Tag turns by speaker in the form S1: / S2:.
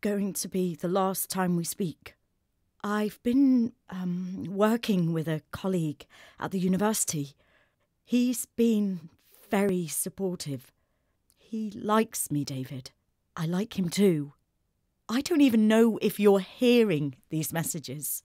S1: going to be the last time we speak. I've been um, working with a colleague at the university. He's been very supportive. He likes me, David. I like him too. I don't even know if you're hearing these messages.